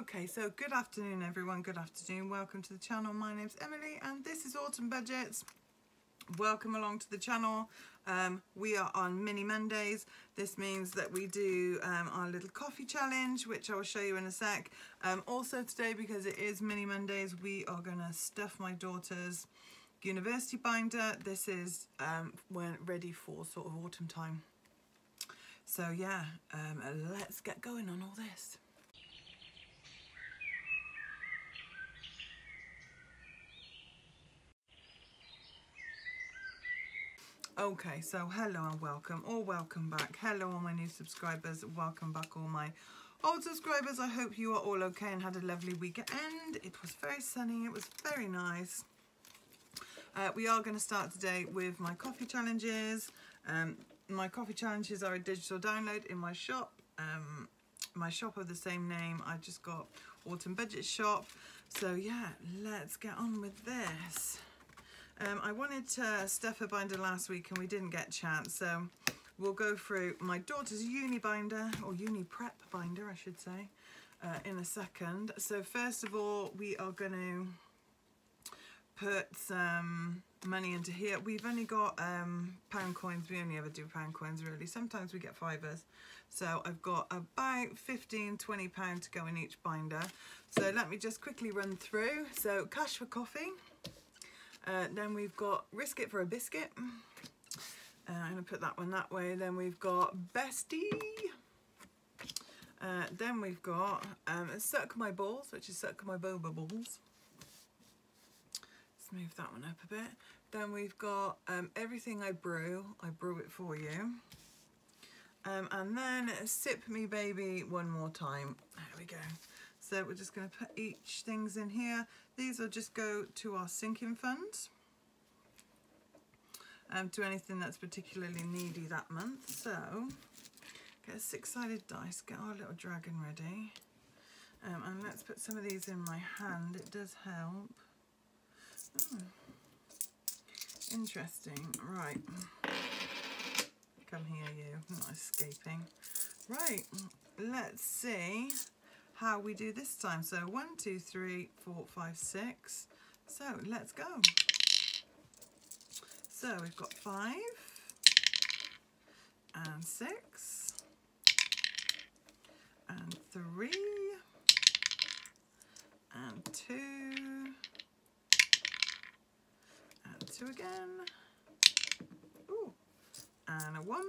Okay, so good afternoon everyone, good afternoon. Welcome to the channel. My name's Emily and this is Autumn Budgets. Welcome along to the channel. Um, we are on Mini Mondays. This means that we do um, our little coffee challenge, which I will show you in a sec. Um, also today, because it is Mini Mondays, we are to stuff my daughter's university binder. This is um, when ready for sort of autumn time. So yeah, um, let's get going on all this. Okay, so hello and welcome, or welcome back. Hello all my new subscribers, welcome back all my old subscribers. I hope you are all okay and had a lovely weekend. It was very sunny, it was very nice. Uh, we are going to start today with my coffee challenges. Um, my coffee challenges are a digital download in my shop. Um, my shop of the same name. I just got Autumn Budget Shop. So yeah, let's get on with this. Um, I wanted to stuff a binder last week and we didn't get a chance, so we'll go through my daughter's uni binder, or uni prep binder I should say, uh, in a second. So first of all, we are going to put some money into here. We've only got um, pound coins, we only ever do pound coins really. Sometimes we get fivers. So I've got about 15, 20 pound to go in each binder. So let me just quickly run through. So cash for coffee. Uh, then we've got Risk It for a Biscuit. Uh, I'm going to put that one that way. Then we've got Bestie. Uh, then we've got um, Suck My Balls, which is Suck My Boba Balls. Let's move that one up a bit. Then we've got um, Everything I Brew, I Brew It For You. Um, and then Sip Me Baby One More Time. There we go. So we're just going to put each things in here. These will just go to our sinking funds. Um, to anything that's particularly needy that month. So get a six-sided dice, get our little dragon ready. Um, and let's put some of these in my hand. It does help. Oh. Interesting. Right. Come here, you. I'm not escaping. Right. Let's see how we do this time. So one, two, three, four, five, six. So let's go. So we've got five and six and three and two and two again. Ooh, and a one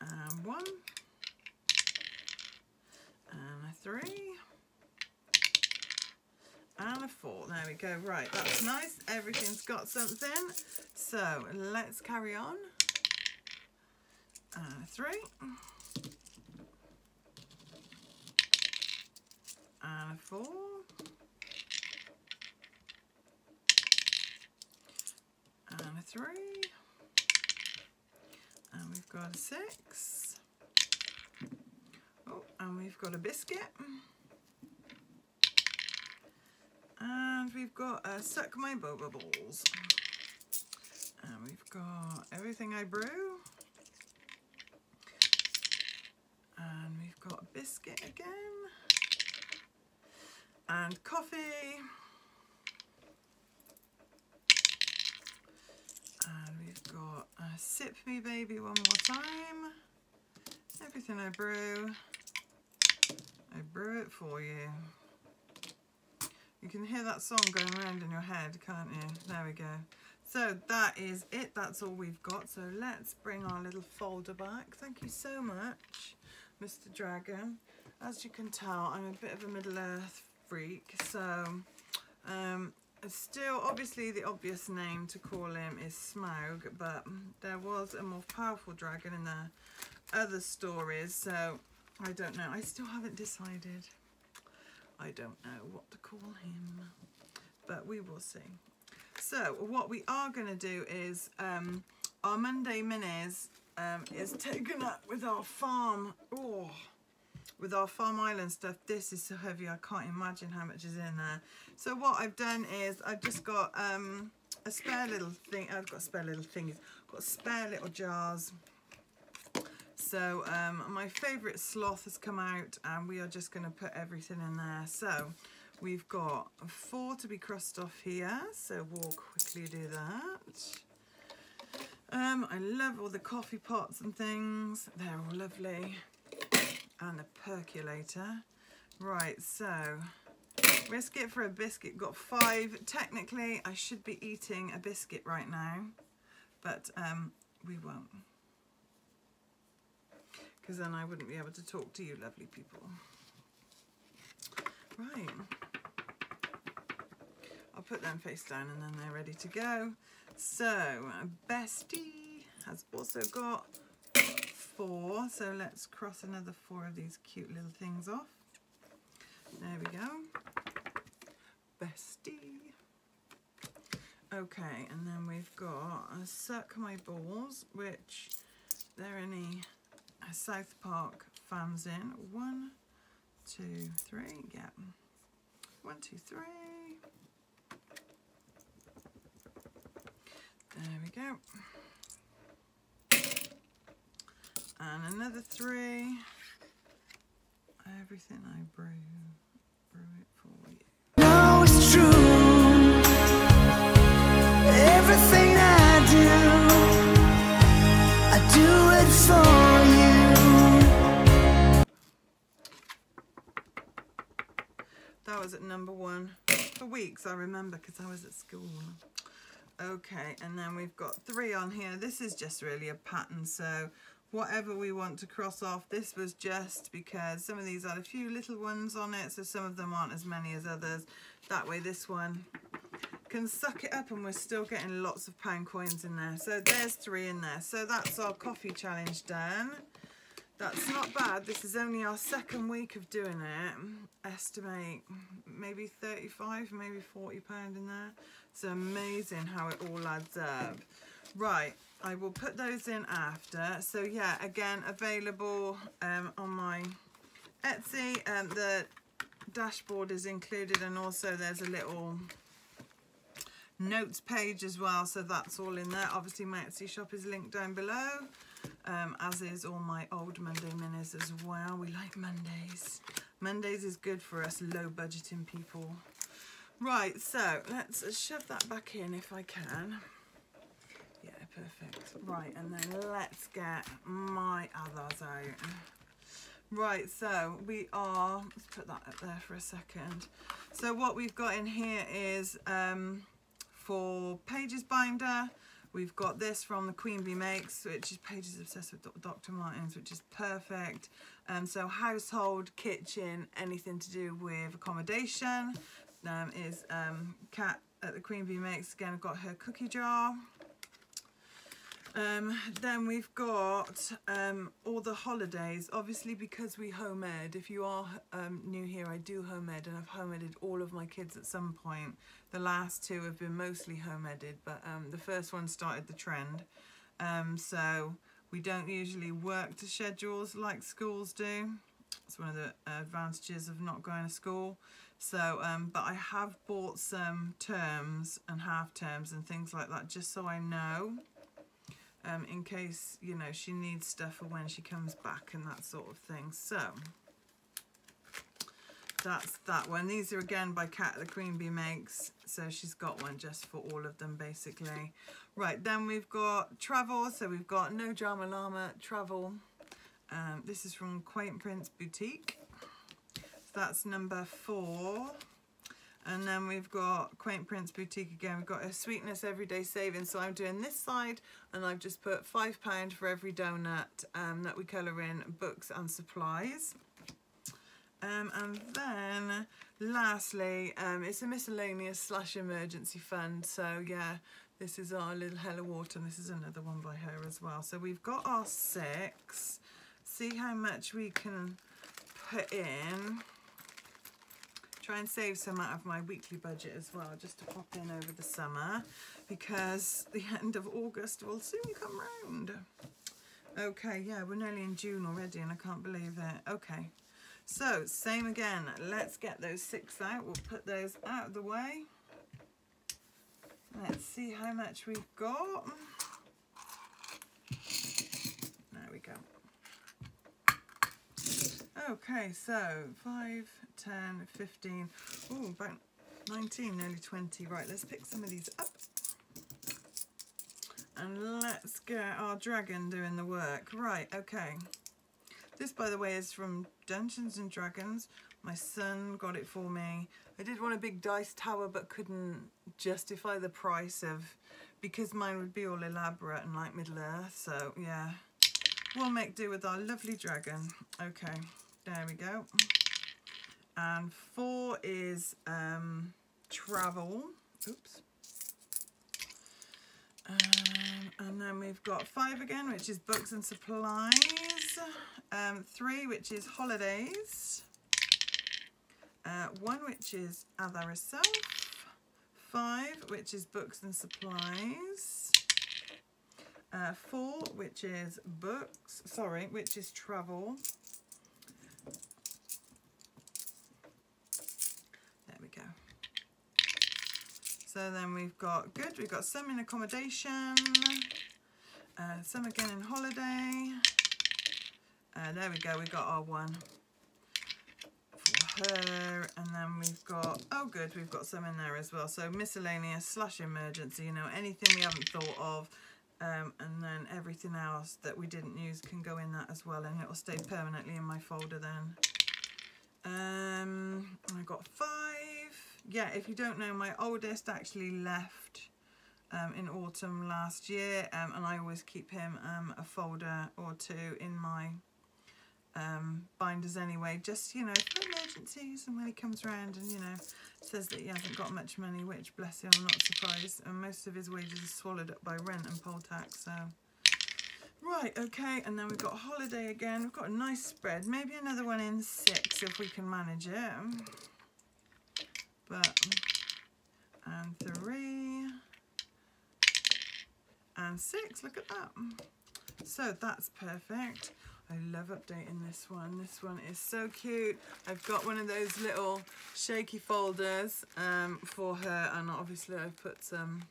and one three, and a four. There we go. Right, that's nice. Everything's got something. So let's carry on. And a three. And a four. And a three. And we've got a six Oh, and we've got a biscuit. And we've got a suck my boba balls. And we've got everything I brew. And we've got a biscuit again. And coffee. And we've got a sip me baby one more time. Everything I brew I brew it for you. You can hear that song going around in your head, can't you? There we go. So that is it. That's all we've got. So let's bring our little folder back. Thank you so much, Mr. Dragon. As you can tell, I'm a bit of a Middle Earth freak. So um, still, obviously, the obvious name to call him is Smaug, but there was a more powerful dragon in the other stories. So I don't know. I still haven't decided. I don't know what to call him, but we will see. So what we are going to do is um, our Monday Minis um, is taken up with our farm. Oh, with our farm island stuff. This is so heavy. I can't imagine how much is in there. So what I've done is I've just got um, a spare little thing. I've got spare little things. Got spare little jars So um, my favourite sloth has come out and we are just going to put everything in there. So we've got four to be crossed off here. So we'll quickly do that. Um, I love all the coffee pots and things. They're all lovely. And the percolator. Right, so risk it for a biscuit. Got five. Technically, I should be eating a biscuit right now, but um, we won't. Because then I wouldn't be able to talk to you lovely people. Right. I'll put them face down and then they're ready to go. So, Bestie has also got four. So let's cross another four of these cute little things off. There we go. Bestie. Okay, and then we've got a Suck My Balls, which they're any South Park fans in. One, two, three, yeah. One, two, three. There we go. And another three. Everything I brew, brew it for you. know it's true. Everything I do, I do it for was at number one for weeks, I remember, because I was at school. Okay, and then we've got three on here. This is just really a pattern, so whatever we want to cross off, this was just because some of these had a few little ones on it, so some of them aren't as many as others. That way this one can suck it up and we're still getting lots of pound coins in there. So there's three in there. So that's our coffee challenge done. That's not bad. This is only our second week of doing it. Estimate maybe 35, maybe 40 pound in there. It's amazing how it all adds up. Right, I will put those in after. So yeah, again, available um, on my Etsy. Um, the dashboard is included and also there's a little notes page as well so that's all in there obviously my Etsy shop is linked down below um, as is all my old Monday minis as well. We like Mondays. Mondays is good for us low budgeting people. Right so let's shove that back in if I can. Yeah perfect. Right and then let's get my others out. Right, so we are, let's put that up there for a second. So what we've got in here is um, for Pages Binder, we've got this from the Queen Bee Makes, which is Pages Obsessed with Dr. Martens, which is perfect. Um, so household, kitchen, anything to do with accommodation um, is um, Kat at the Queen Bee Makes. Again, I've got her cookie jar. Um, then we've got um, all the holidays, obviously because we home ed. If you are um, new here, I do home ed and I've home eded all of my kids at some point. The last two have been mostly home eded, but um, the first one started the trend. Um, so we don't usually work to schedules like schools do. It's one of the advantages of not going to school. So, um, but I have bought some terms and half terms and things like that just so I know um, in case, you know, she needs stuff for when she comes back and that sort of thing. So, that's that one. These are again by Kat the Queen Bee Makes. So she's got one just for all of them basically. Right, then we've got travel. So we've got No Drama Llama Travel. Um, this is from Quaint Prints Boutique. So that's number four. And then we've got Quaint Prints Boutique again. We've got a Sweetness Everyday Savings. So I'm doing this side and I've just put £5 for every donut um, that we colour in books and supplies. Um, and then lastly, um, it's a miscellaneous slash emergency fund. So yeah, this is our little Hella Water and this is another one by her as well. So we've got our six. See how much we can put in try and save some out of my weekly budget as well just to pop in over the summer because the end of August will soon come round. Okay, yeah, we're nearly in June already and I can't believe it. Okay, so same again. Let's get those six out. We'll put those out of the way. Let's see how much we've got. There we go. Okay, so 5, 10, 15, oh, about 19, nearly 20. Right, let's pick some of these up. And let's get our dragon doing the work. Right, okay. This, by the way, is from Dungeons and Dragons. My son got it for me. I did want a big dice tower, but couldn't justify the price of, because mine would be all elaborate and like Middle Earth. So, yeah, we'll make do with our lovely dragon. Okay, there we go. And four is um, travel. Oops. Um, and then we've got five again, which is books and supplies. Um, three, which is holidays. Uh, one, which is other herself. Five, which is books and supplies. Uh, four, which is books, sorry, which is travel. There we go. So then we've got, good, we've got some in accommodation, uh, some again in holiday. Uh, there we go, We've got our one for her. And then we've got, oh good, we've got some in there as well. So miscellaneous slash emergency, you know, anything we haven't thought of. Um, and then everything else that we didn't use can go in that as well and it will stay permanently in my folder then. Um, I got five. Yeah, if you don't know, my oldest actually left um, in autumn last year um, and I always keep him um, a folder or two in my um, binders anyway, just, you know, for emergencies and when he comes around and, you know, says that he hasn't got much money, which, bless him, I'm not surprised. And most of his wages are swallowed up by rent and poll tax, so... Right, okay, and then we've got holiday again. We've got a nice spread. Maybe another one in six if we can manage it. And three, and six, look at that. So that's perfect. I love updating this one. This one is so cute. I've got one of those little shaky folders um, for her and obviously I've put some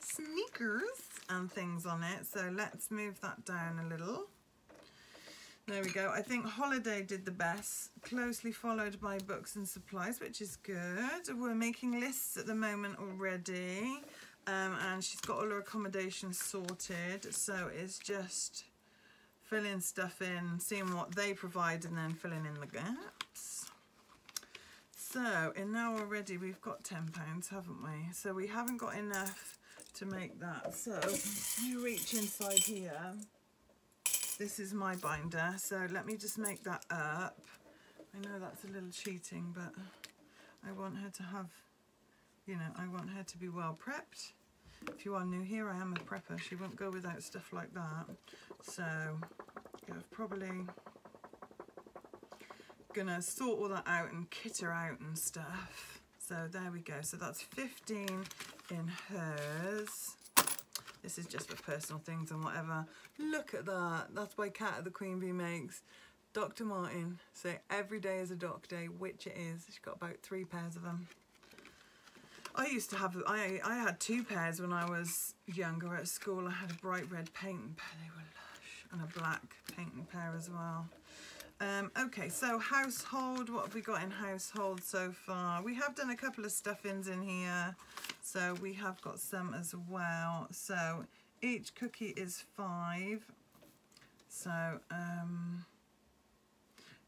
sneakers and things on it. So let's move that down a little. There we go. I think Holiday did the best, closely followed by Books and Supplies, which is good. We're making lists at the moment already. Um, and she's got all her accommodation sorted. So it's just filling stuff in, seeing what they provide and then filling in the gaps. So in now already we've got £10, haven't we? So we haven't got enough to make that. So you reach inside here. This is my binder. So let me just make that up. I know that's a little cheating, but I want her to have, you know, I want her to be well prepped. If you are new here, I am a prepper. She won't go without stuff like that. So, yeah, I've probably gonna sort all that out and kit her out and stuff. So there we go. So that's 15 in hers. This is just for personal things and whatever. Look at that. That's by Kat of the Queen Bee makes. Dr. Martens. So every day is a doc day, which it is. She's got about three pairs of them. I used to have, I, I had two pairs when I was younger at school. I had a bright red painting pair, they were lush, and a black painting pair as well. Um, okay, so household, what have we got in household so far? We have done a couple of stuffings in here, so we have got some as well. So each cookie is five. So, um,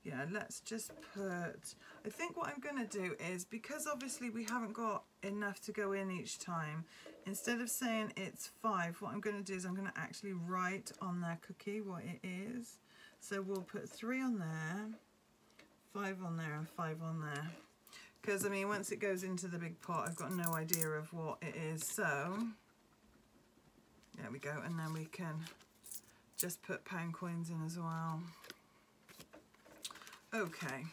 yeah, let's just put, I think what I'm to do is, because obviously we haven't got enough to go in each time, instead of saying it's five, what I'm to do is I'm to actually write on their cookie what it is. So we'll put three on there, five on there and five on there. Because, I mean, once it goes into the big pot, I've got no idea of what it is. So, there we go. And then we can just put pound coins in as well. Okay,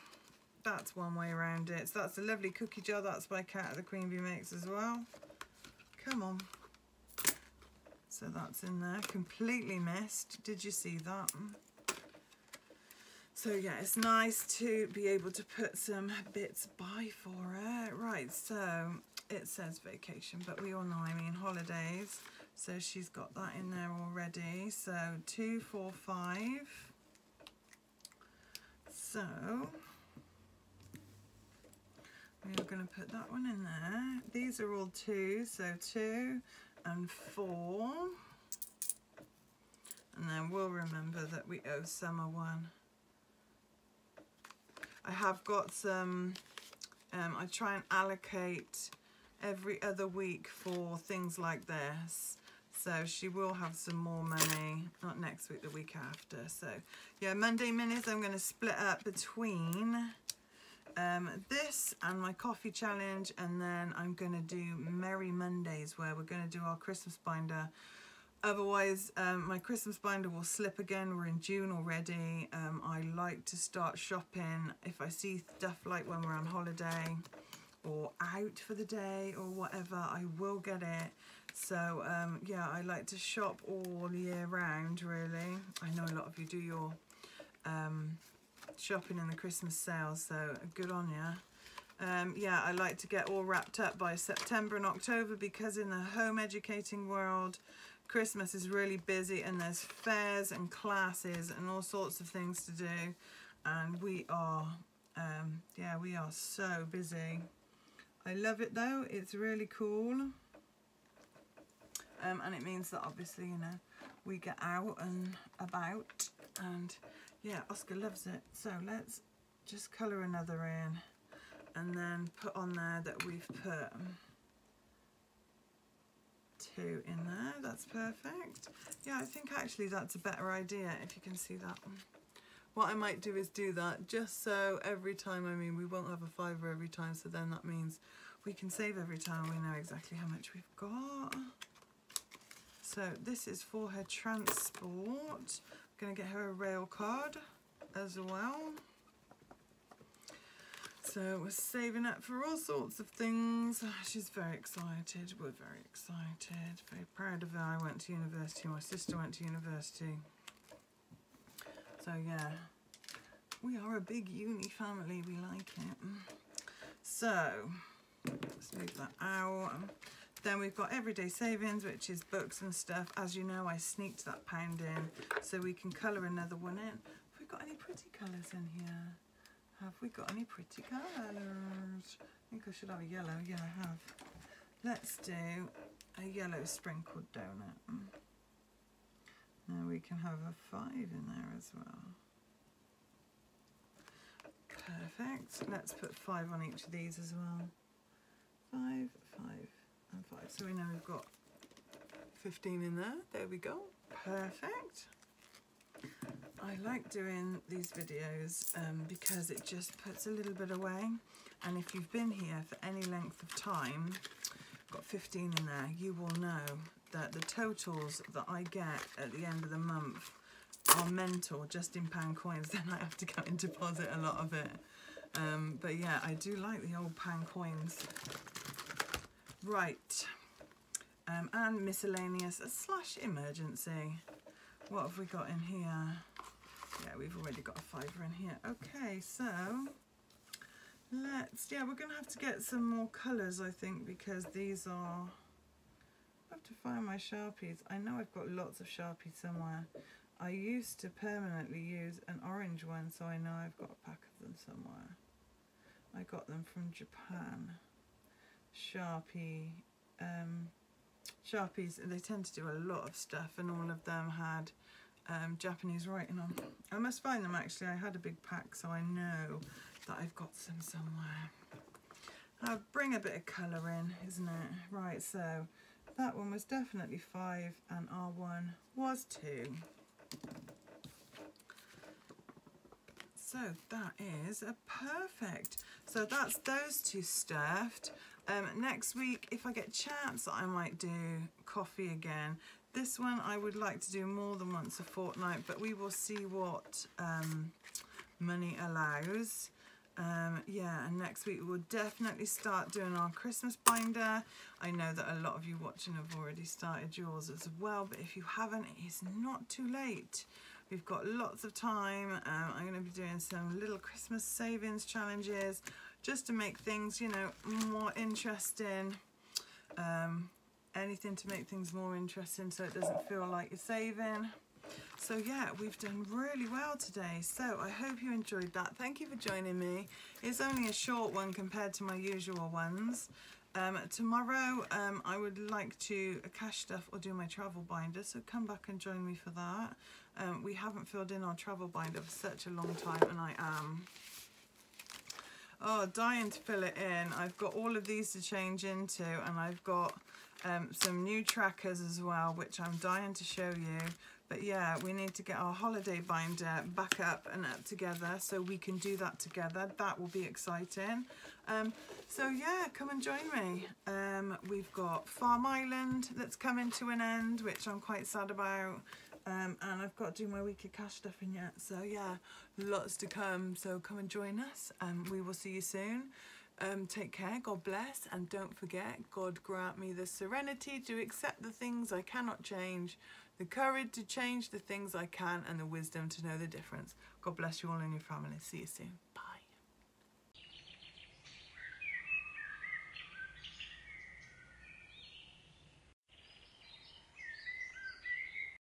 that's one way around it. So that's a lovely cookie jar. That's by Kat the Queen Bee Makes as well. Come on. So that's in there, completely missed. Did you see that? So yeah, it's nice to be able to put some bits by for it. Right, so it says vacation, but we all know I mean holidays. So she's got that in there already. So two, four, five So we're going to put that one in there. These are all two, so two and four. And then we'll remember that we owe Summer one. I have got some, um, I try and allocate every other week for things like this. So she will have some more money, not next week, the week after. So yeah, Monday Minis I'm going to split up between um, this and my coffee challenge and then I'm going to do Merry Mondays where we're going to do our Christmas binder. Otherwise, um, my Christmas binder will slip again. We're in June already. Um, I like to start shopping if I see stuff like when we're on holiday or out for the day or whatever, I will get it. So um, yeah, I like to shop all year round really. I know a lot of you do your um, shopping in the Christmas sales, so good on you. Um, yeah, I like to get all wrapped up by September and October because in the home educating world, Christmas is really busy and there's fairs and classes and all sorts of things to do. And we are, um, yeah, we are so busy. I love it though, it's really cool. Um, and it means that obviously, you know, we get out and about and yeah, Oscar loves it. So let's just colour another in and then put on there that we've put two in there. That's perfect. Yeah, I think actually that's a better idea if you can see that. What I might do is do that just so every time, I mean, we won't have a fiver every time, so then that means we can save every time we know exactly how much we've got. So this is for her transport. I'm going to get her a rail card as well. So we're saving up for all sorts of things. Ah, she's very excited. We're very excited. Very proud of her. I went to university. My sister went to university. So yeah, we are a big uni family. We like it. So let's move that out. Then we've got everyday savings, which is books and stuff. As you know, I sneaked that pound in so we can colour another one in. Have we got any pretty colours in here? Have we got any pretty colours? I think I should have a yellow. Yeah, I have. Let's do a yellow sprinkled donut. Now we can have a five in there as well. Perfect. Let's put five on each of these as well. Five, five, and five. So we know we've got 15 in there. There we go. Perfect. I like doing these videos um, because it just puts a little bit away. And if you've been here for any length of time, got 15 in there, you will know that the totals that I get at the end of the month are mental just in pound coins. Then I have to go and deposit a lot of it. Um, but yeah, I do like the old pound coins. Right. Um, and miscellaneous slash emergency. What have we got in here? Yeah, we've already got a fiver in here. Okay, so let's, yeah, we're going to have to get some more colours, I think, because these are, I have to find my Sharpies. I know I've got lots of Sharpies somewhere. I used to permanently use an orange one, so I know I've got a pack of them somewhere. I got them from Japan. Sharpie, um, Sharpies, they tend to do a lot of stuff and all of them had um, Japanese writing on. I must find them actually, I had a big pack so I know that I've got some somewhere. I'll bring a bit of colour in, isn't it? Right, so that one was definitely 5 and R1 was 2. So that is a perfect. So that's those two stuffed. Um, next week, if I get chance, I might do coffee again. This one I would like to do more than once a fortnight, but we will see what um, money allows. Um, yeah, and next week we'll definitely start doing our Christmas binder. I know that a lot of you watching have already started yours as well, but if you haven't, it's not too late. We've got lots of time. Um, I'm going to be doing some little Christmas savings challenges just to make things, you know, more interesting. Um, anything to make things more interesting so it doesn't feel like you're saving. So yeah, we've done really well today. So I hope you enjoyed that. Thank you for joining me. It's only a short one compared to my usual ones. Um, tomorrow um, I would like to cash stuff or do my travel binder, so come back and join me for that. Um, we haven't filled in our travel binder for such a long time and I am oh dying to fill it in. I've got all of these to change into and I've got um, some new trackers as well which I'm dying to show you. But yeah, we need to get our holiday binder back up and up together so we can do that together. That will be exciting. Um, so yeah, come and join me. Um, we've got Farm Island that's coming to an end, which I'm quite sad about. Um, and I've got to do my weekly cash stuff in yet. So yeah, lots to come. So come and join us and we will see you soon. Um, take care, God bless, and don't forget, God grant me the serenity to accept the things I cannot change, the courage to change the things I can, and the wisdom to know the difference. God bless you all and your family. See you soon. Bye.